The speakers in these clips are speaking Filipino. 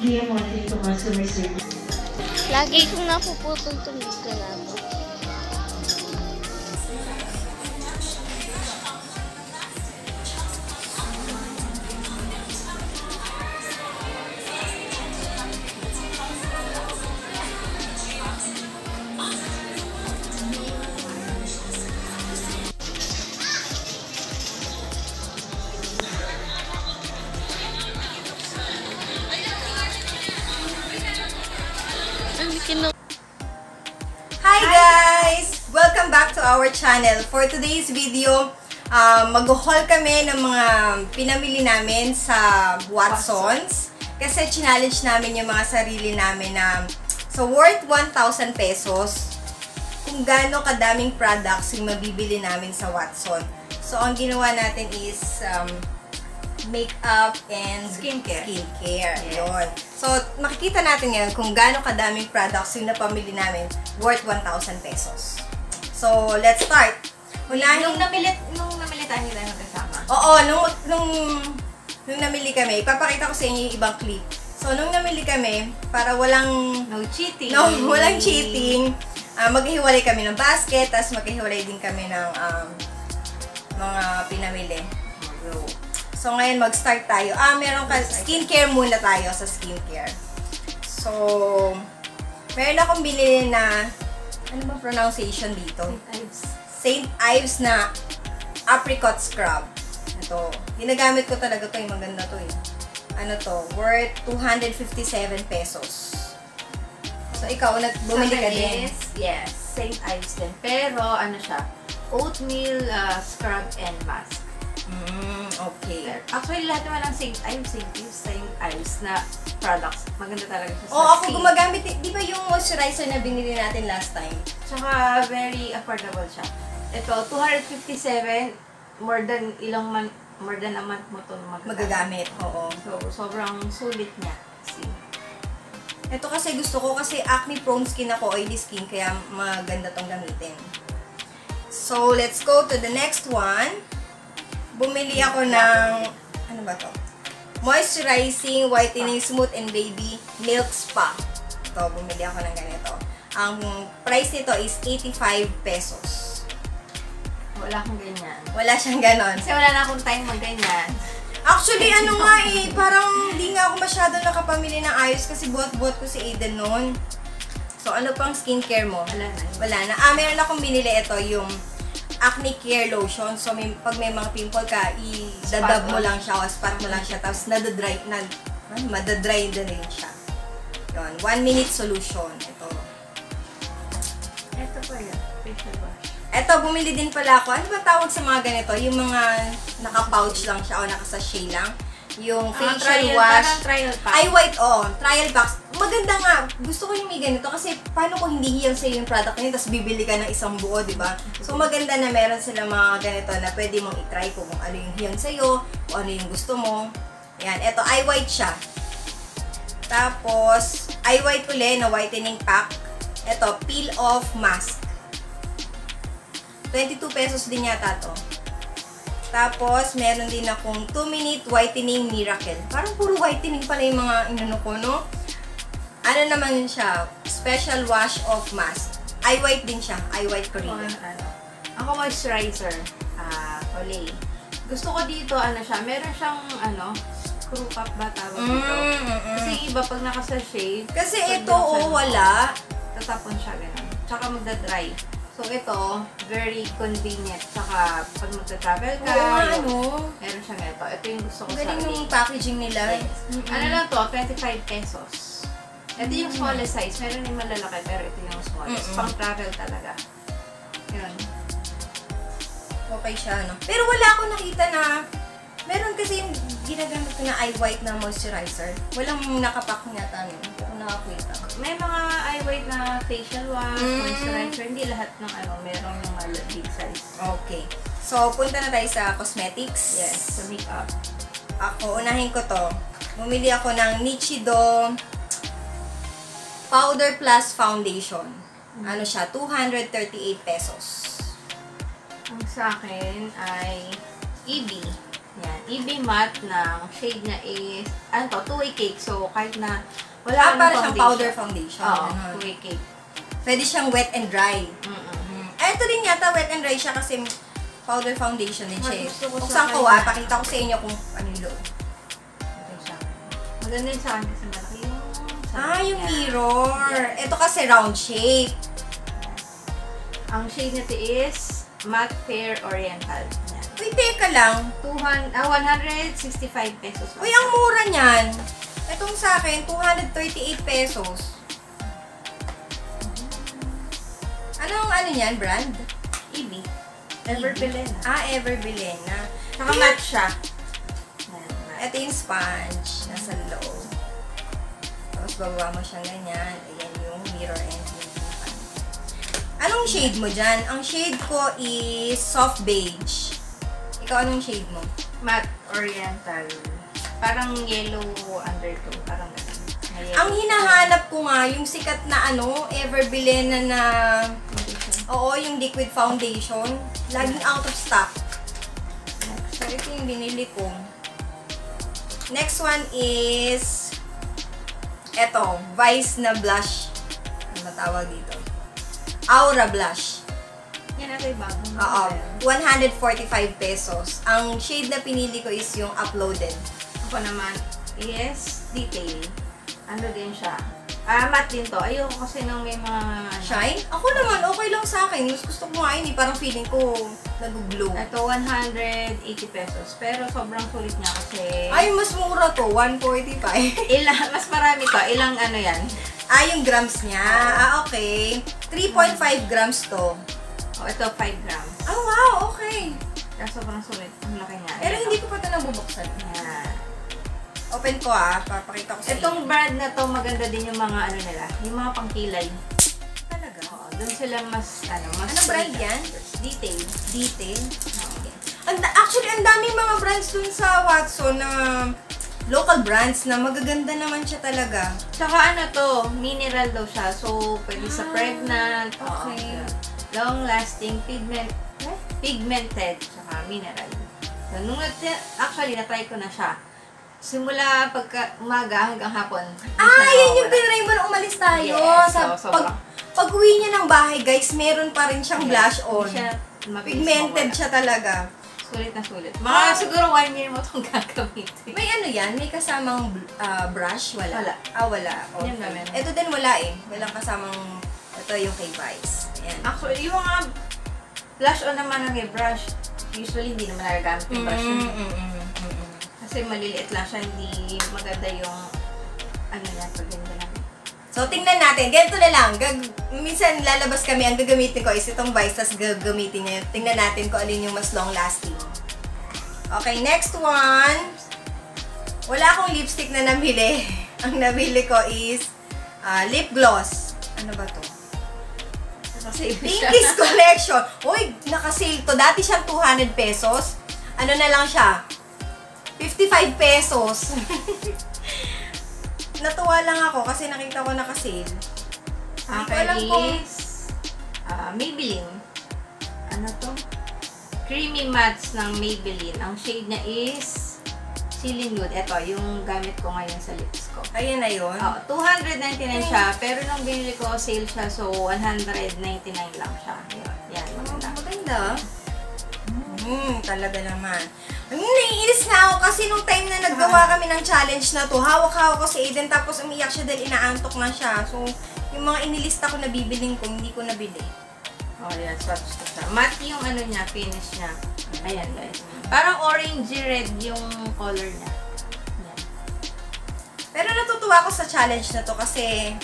monitoring to customer service. Lagi kong napuputol tong video na. Hi guys! Welcome back to our channel. For today's video, um, mag-haul kami ng mga pinamili namin sa Watsons. Kasi challenge namin yung mga sarili namin na so worth 1,000 pesos kung gaano kadaming products yung mabibili namin sa Watson. So, ang ginawa natin is um, makeup and Skincare. skincare. Yun. So, makikita natin ngayon kung gaano kadaming products yung napamili namin worth 1,000 pesos. So, let's start. Unahin, Nung namili, nung namili tayo hindi tayo magkasama. Oo, nung, nung, nung namili kami, ipapakita ko sa inyo yung ibang clip. So, nung namili kami, para walang No cheating. No, walang cheating. Ah, maghihiwalay kami ng basket, tapos maghihiwalay din kami ng um, mga pinamili. So, ngayon mag-start tayo. Ah, meron ka, skincare muna tayo sa skincare. So, meron akong binili na, ano ba pronunciation dito? St. Ives na apricot scrub. Ito. Ginagamit ko talaga to. Yung maganda to eh. Ano to? Worth 257 pesos. So, ikaw, bumili ka din. Yes, St. Ives din. Pero, ano siya, oatmeal uh, scrub and mask. Mm, okay. Actually, lahat naman ng St. Ives, St. Ives, St. Ives na products. Maganda talaga siya sa Oh, ako skin. gumagamit. eh. Di ba yung moisturizer na binili natin last time? Tsaka, very affordable siya. Ito, 257, more than ilang month, more than a month mo ito magagamit. Magagamit. Oo. So, sobrang sulit niya. See? Ito kasi gusto ko kasi acne prone skin ako, oily skin, kaya maganda tong gamitin. So, let's go to the next one. Bumili ako ng, ano ba to? Moisturizing, Whitening Smooth and Baby Milk Spa. Ito, bumili ako ng ganito. Ang price nito is 85 pesos. Wala akong ganyan. Wala siyang ganon. Kasi wala na akong time mag-ganyan. Actually, ano nga eh, parang di nga ako masyado nakapamili ng ayos kasi buhat-buhat ko si Aiden noon. So, ano pang skincare mo? Wala na. Wala na. Ah, meron akong binili ito, yung acne care lotion. So, may, pag may mga pimple ka, i-dadab mo lang siya o spot mo lang siya. Tapos, nadadry, nad, ay, madadry na rin siya. Yun. One minute solution. Ito. Ito pa yun. Facial wash. Eto, bumili din pala ako. Ano ba tawag sa mga ganito? Yung mga naka-pouch lang siya o naka-sachet lang. Yung Ah, facial trial, wash. Trial pack. Ay, white, oh. Trial box. Maganda nga. Gusto ko yung may ganito kasi paano kung hindi hiyang sa'yo yung product niya tapos bibili ka ng isang buo, di ba? So, maganda na meron sila mga ganito na pwede mong itry kung ano yung hiyang sa'yo, kung ano yung gusto mo. Ayan. Eto, eye white siya. Tapos, eye white uli na whitening pack. Eto, peel off mask. 22 pesos din yata to. Tapos, meron din akong 2-minute whitening miracle. Parang puro whitening pala yung mga inano ko, no? Ano naman siya? Special wash of mask. Eye white din siya. Eye white Ako, Korean. ano, ako moisturizer. Ah, Olay. Gusto ko dito, ano siya, meron siyang, ano, screw cap ba tawag Mm, dito? mm, mm. Kasi yung iba, pag nakasachet, Kasi ito, oh, wala. Tatapon siya, ganun. Tsaka magda-dry. So, ito, very convenient. Tsaka, pag magta-travel ka, Oo yung- ano? meron siyang ito. Ito yung gusto ko Ang sa galing Olay. ng packaging nila. Yes. Ano lang to, 25 pesos. Ito yung smallest size. Meron yung malalaki, pero ito yung smallest. Mm-mm. Pang travel talaga. Yun. Okay siya, no? Pero wala akong nakita na Meron kasi yung ginagamit ko na eye white na moisturizer. Walang nakapack niya tayo. Hindi ko nakakita. May mga eye white na facial wash, Mm. moisturizer. Hindi lahat ng ano, meron yung mga big size. Okay. So, punta na tayo sa cosmetics. Yes, sa makeup. Ako, unahin ko to. bumili ako ng Nichido Powder Plus Foundation. Ano siya? 238 pesos. Ang sa akin ay EB. Yan. EB matte ng shade niya is, ano to, two-way cake. So, kahit na wala Ah, para siyang powder foundation. Oo, Ganun. two-way cake. Pwede siyang wet and dry. Mm. Eh, ito din yata wet and dry siya kasi powder foundation din siya. eh. Buksan sa ko ah, pakita ko sa inyo kung ano yung loob. Maganda yung sa akin kasi Ah, yung mirror. Ito kasi round shape. Ang shade nito is Matte Fair Oriental. Uy, teka lang. 200, ah, 165 pesos. Uy, ang mura niyan. Itong sa akin, 238 pesos. Anong ano niyan, brand? EB. Ever Belena. Ah, Everbilena. Saka matte siya. Ito yung sponge. Nasa loob. Bababa mo siyang ganyan. Ayan yung mirror and. Anong shade mo dyan? Ang shade ko is soft beige. Ikaw, anong shade mo? Matte Oriental. Parang yellow undertone. Parang ganun. Ang hinahanap ko nga, yung sikat na ano, Everbilena na, oo, yung liquid foundation. Laging out of stock. So, ito yung binili ko. Next one is, eto, Vice na blush. Ano matawag dito? Aura blush. Yan ito yung bagong Oo, model. 145 pesos. Ang shade na pinili ko is yung uploaded. Ako naman is detail. Ano din siya. Ah, matte din to. Ayoko kasi nung may mga... ano, Shine? Ako naman, okay lang sa akin. Mas gusto ko yun eh. Parang feeling ko nag-glow. Ito, 180 pesos. Pero sobrang sulit niya kasi... Ay, mas mura to. 145. Ilang, mas marami to. Ilang ano yan? ah, yung grams niya. Ah, okay. 3.5 grams to. O, ito 5 grams. Ah, wow. Okay. Kaya sobrang sulit. Ang laki niya. Pero hindi ko pa ito nabubuksan. Yan. Open ko ah. Papakita ko sa Itong brand na to, maganda din yung mga ano nila. Yung mga pangkilay. Talaga. Oo, doon sila mas, ano, mas... Anong brand yan? Detail. Detail. Oo. And, actually, ang daming mga brands dun sa Watson na local brands na magaganda naman siya talaga. Tsaka ano to, mineral daw siya. So, pwede sa Ah, pregnant. okay. long lasting, pigment, eh, pigmented, tsaka mineral. So, nung actually, na-try ko na siya. Simula pagka umaga hanggang hapon. Ah, yan yung pinray mo na umalis tayo. Yes, sa, so, pag, pag uwi niya ng bahay, guys, meron pa rin siyang blush on. siya Pigmented siya talaga. Sulit na sulit. Mga Ah. siguro one year mo itong gagamitin. May ano yan? May kasamang ah, brush? Wala. Wala. Ah, wala. Okay. Yan meron? Ito din wala eh. Walang kasamang, ito yung kay Vice. Ayan. Actually, yung mga blush on naman ng brush, usually hindi naman nagagamit yung brush. Mm, yun. Kasi maliliit lang siya, hindi maganda yung ano niya, paganda lang. So, tingnan natin. Ganito na lang. Gag minsan lalabas kami, ang gagamitin ko is itong Vice, tapos gagamitin niya. Tingnan natin kung alin yung mas long lasting. Okay, next one. Wala akong lipstick na nabili. ang nabili ko is ah, lip gloss. Ano ba to? Pinkies Collection. Uy, nakasale to. Dati siyang 200 pesos. Ano na lang siya? 55 pesos. Natuwa lang ako kasi nakita ko nakasale. Ko alam kung... is ah, Maybelline. Ano to? Creamy Mattes ng Maybelline. Ang shade niya is Ceiling Nude. Ito, yung gamit ko ngayon sa lips ko. Ayan na yun. Oh, 299 siya, pero nung binili ko, sale siya, so 199 lang siya. Yan, Oh, maganda. maganda. Hmm, talaga naman. Naiinis nga ako kasi nung time na naggawa kami ng challenge na to, hawak-hawak ko si Aiden tapos umiyak siya dahil inaantok na siya. So, yung mga inilista ko na bibiling ko, hindi ko nabili. Oh, yan, swatch ko siya. Matte yung ano niya, finish niya. Ayan, guys. Parang orangey red yung color niya. Yan. Pero natutuwa ako sa challenge na to kasi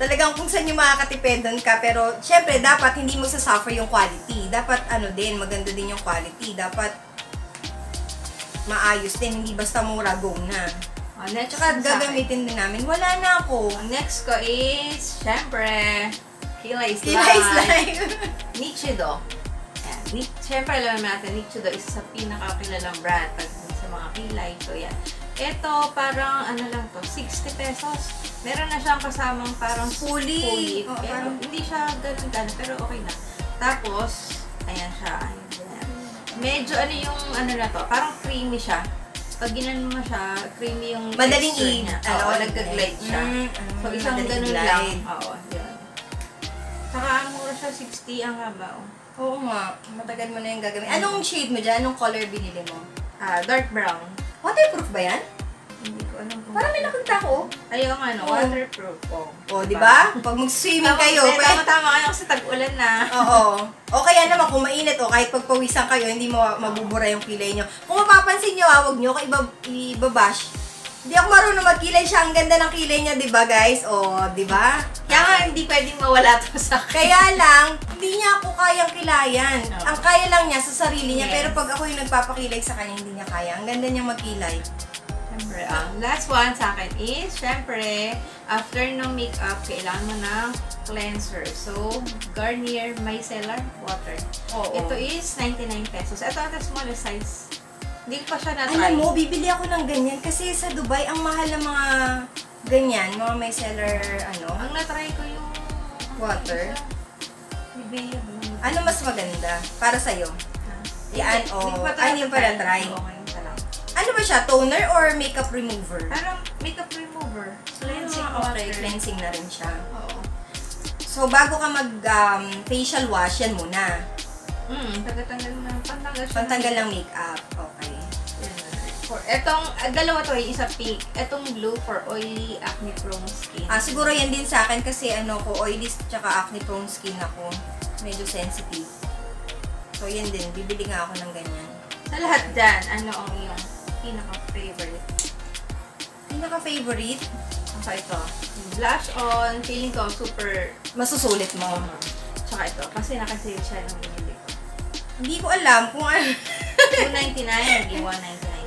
talagang kung saan yung makakatipid doon ka. Pero, syempre, dapat hindi mo sasuffer yung quality. Dapat, ano din, maganda din yung quality. Dapat, maayos din. Hindi basta mura, go na. Oh, next Tsaka, gagamitin din namin. Wala na ako. Ang next ko is, syempre, Kilay Slime. Kilay slime. Nichido. Yan. Ni Siyempre, alam naman natin, Nichido is sa pinakakilalang brand pag sa mga kilay. So, yan. Ito, parang ano lang to, 60 pesos. Meron na siyang kasamang parang Fully. fully. Oo, pero parang- hindi siya ganun gano, pero okay na. Tapos, ayan siya. Ayan. Medyo ano yung ano na to, parang creamy siya. Pag ginanon mo siya, creamy yung Madaling texture i- niya. ano, Oo, nagka-glide siya. Mm, so, mm, isang madaling ganun glide. lang. Oo, yun. Saka, ang mura siya, 60 ang haba. Oh. Oo nga, matagal mo na yung gagawin. Anong shade mo dyan? Anong color binili mo? Ah, dark brown. Waterproof ba yan? Hindi ko alam kung... Parang may nakita ko. Ayaw nga, ano, Oo. waterproof. Oh, O, di ba? Pag mag-swimming Tama, kayo, pwede. Tama-tama kayo kasi tag-ulan na. Oo. O kaya naman, kung mainit o kahit pagpawisan kayo, hindi mo mabubura yung kilay nyo. Kung mapapansin nyo, ah, huwag nyo iba, ibabash. Hindi ako marunong magkilay siya. Ang ganda ng kilay niya, di ba guys? O, di ba? Kaya nga, hindi pwedeng mawala to sa akin. Kaya lang, hindi niya ako kayang kilayan. Oo. Ang kaya lang niya sa sarili niya, Yes. pero pag ako yung nagpapakilay sa kanya, hindi niya kaya. Ang ganda niyang magkilay. Siyempre, last one sa akin is, syempre, after ng makeup, kailangan mo ng cleanser. So, Garnier Micellar Water. Oo. Ito is 99 pesos. Ito ang smallest size. Hindi ko pa siya na-try. Alam mo, bibili ako ng ganyan kasi sa Dubai, ang mahal ng mga ganyan, mga may seller, ano. Ang na-try ko yung... Water? Bibili. Ano mas maganda para sa'yo? Yan, o. Hindi ko pa Ay, hindi pa na-try. na-try. Okay. Ano ba siya? Toner or makeup remover? Parang makeup remover. Cleansing Ah, okay, water. cleansing na rin siya. Oo. So, bago ka mag um, facial wash, yan muna. Mm, tagatanggal ng pantanggal siya. Pantanggal ng makeup. Okay. For, etong, ah, dalawa to, yung isa pink. Etong blue for oily, acne prone skin. Ah, siguro yan din sa akin kasi ano ko, oily tsaka acne prone skin ako. Medyo sensitive. So, yan din. Bibili nga ako ng ganyan. Sa lahat dyan, ano ang iyong pinaka-favorite? Pinaka-favorite? Okay, ito. Blush on, feeling ko super, Masusulit mo. tsaka ito, kasi nakasale siya nung binili ko. Hindi ko alam kung ano. 299, naging 199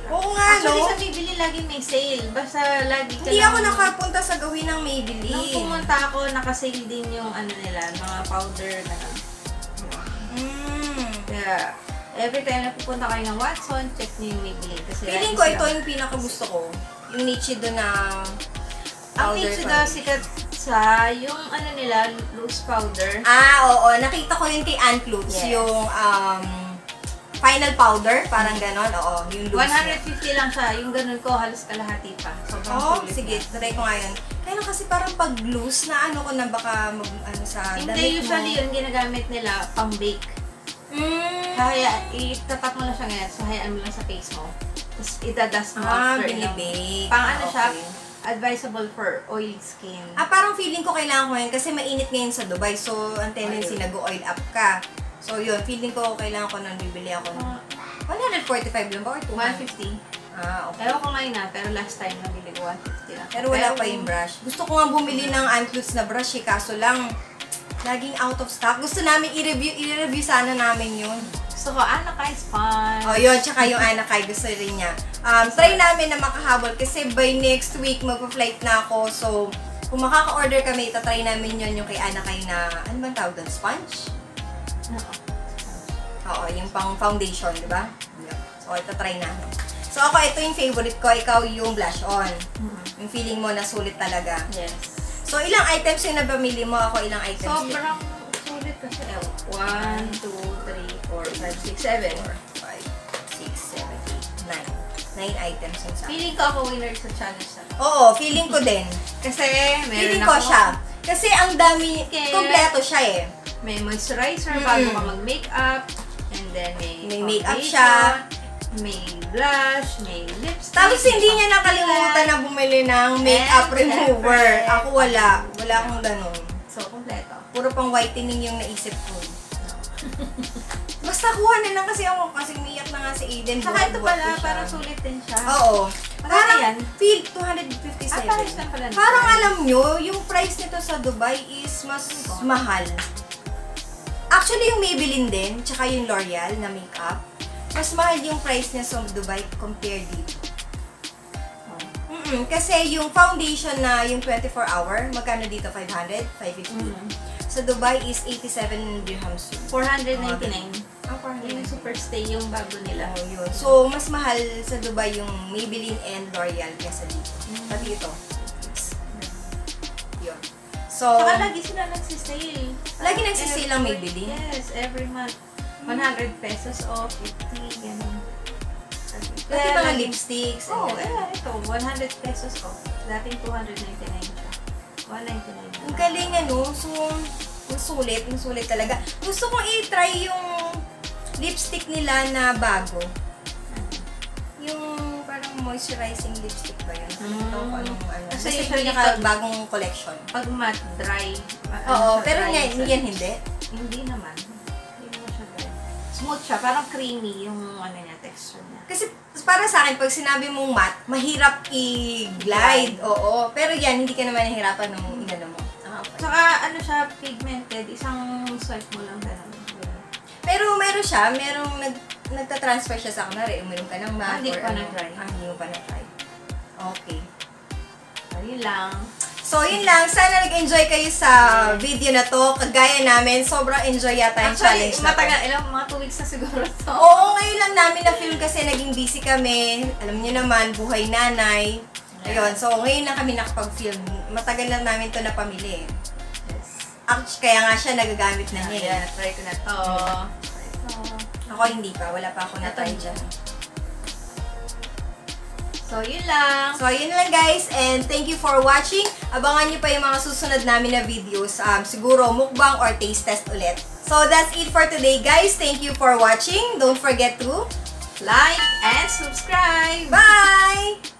lang. Oo nga, Actually, no? sa Bibili, lagi may sale. Basta lagi ka Hindi lang- ako nakapunta sa gawin ng Nung Maybelline. pumunta ako, nakasale din yung ano nila, mga powder na Mm. Kaya, every time na pupunta kayo ng Watson, check niyo yung Maybelline. Kasi Feeling ko ito yung pinaka-gusto ko. Yung Nichido na Ang Nichido sikat sa yung ano nila, loose powder. Ah, oo. Nakita ko yun kay Ann Klutz. Yes. Yung um, final powder. Parang ganon. Oo. Yung loose niya. 150 lang siya. Yung ganun ko, halos kalahati pa. Sobrang Oo, sulit sige. Try ko nga yun. Kaya lang kasi parang pag loose na ano ko na baka mag, ano sa Hindi, damit mo. usually yun ginagamit nila pang bake. Mm. Kaya, itapat mo lang siya ngayon. So, hayaan mo lang sa face mo. Tapos, idadust mo Ah, after. binibake. Pang ano Ah, siya, okay. advisable for oily skin. Ah, parang feeling ko kailangan ko yun kasi mainit ngayon sa Dubai. So, ang tendency Ayun. nag-oil up ka. So, yun. Feeling ko kailangan ko nang bibili ako. ng Ah, 145 lang ba or 200? 150. Ah, okay. Ewan ko ngayon na, pero last time nabili ko 150 lang. Pero wala pa yung brush. Gusto ko nga bumili ng Antlutz na brush eh, kaso lang, laging out of stock. Gusto namin i-review, i-review sana namin yun. Gusto ko, Anakay Sponge. Oh, yun, tsaka yung Anakay, gusto rin niya. Um, try namin na makahabol kasi by next week magpa-flight na ako. So, kung makaka-order kami, itatry namin yun yung kay Anakay na, ano bang tawag doon? Sponge? Oo. Oo, yung pang foundation, di ba? Yun. So, itatry namin. So, ako, ito yung favorite ko. Ikaw yung blush on. Mhm. Yung feeling mo na sulit talaga. Yes. So, ilang items yung nabamili mo? Ako, ilang items yun? Sobrang sulit kasi. 1, 2, 3, 4, 5, 6, 7. 5, 6, 7, 8, 9. 9 items yung sa akin. Feeling ko ako winner sa challenge na. Oo, feeling ko din. Kasi meron feeling ako, ko siya. Kasi ang dami, Okay. kompleto siya eh. may moisturizer Mm. bago ka mag-makeup. And then may, May makeup siya. May blush, may lipstick. Tapos hindi niya nakalimutan na bumili ng makeup remover. Ako wala. Wala akong ganun. So, kompleto. Puro pang whitening yung naisip ko. Basta kuha na lang kasi ako kasi umiyak na nga si Aiden. Saka ito pala, siya. parang sulit din siya. Oo. Parang yan? feel 257. Ah, parang lang pala. Parang alam nyo, yung price nito sa Dubai is mas mahal. Actually, yung Maybelline din, tsaka yung L'Oreal na makeup, mas mahal yung price niya sa Dubai compared dito. Mm-mm, kasi yung foundation na yung 24 hour, magkano dito? 500? 550? Mm. Sa Dubai is 87 dirhams. 499. Ah, parang Yung Superstay yung bago nila. Oh, yun. So, mas mahal sa Dubai yung Maybelline and L'Oreal kesa dito. Pati ito. Yun. So, Saka lagi sila nagsisale. Lagi nagsisale ang Maybelline? Yes, every month. 100 pesos off, 50, ganun. pati mga lipsticks. Oo, oh, eh, ito, 100 pesos off. Dating 299 siya. 199 na Ang galing ano. So, ang sulit. Ang sulit talaga. Gusto kong i-try yung lipstick nila na bago. Yung parang moisturizing lipstick ba yun? Ano Mm. to? Anong ano? Kasi Kasi usually yung pag- bagong collection. Pag matte, dry. ano Oo, siya, pero siya. yan hindi. Hindi naman. Smooth siya, parang creamy yung ano niya, texture niya. Kasi para sa akin, pag sinabi mong matte, mahirap i-glide. Oo. Pero yan, hindi ka naman nahihirapan nung inano mo. Ah, okay. Saka ano siya, pigmented, isang swipe mo lang ganun. Pero meron siya, merong nag, nagta-transfer siya sa kunwari, uminom ka ng matte. Ah, hindi or pa ano. na-try. Ah, hindi mo pa na-try. Okay. Ayun lang. So, yun lang. Sana nag-enjoy kayo sa video na to. Kagaya namin, sobrang enjoy yata yung Actually, challenge na to. matagal, ilang mga 2 weeks na siguro to. Oo, ngayon lang namin na-film kasi naging busy kami. Alam niyo naman, buhay nanay. Ayun, so ngayon lang kami nakapag-film. Matagal na namin to napamili. Yes. Actually, kaya nga siya nagagamit na niya. Eh. try ko na to. To. Ako hindi pa, wala pa ako na-try dyan. So, yun lang. So, yun lang guys, and thank you for watching. Abangan niyo pa yung mga susunod namin na videos. Um, siguro, mukbang or taste test ulit. So, that's it for today guys. Thank you for watching. Don't forget to Like and subscribe. Bye!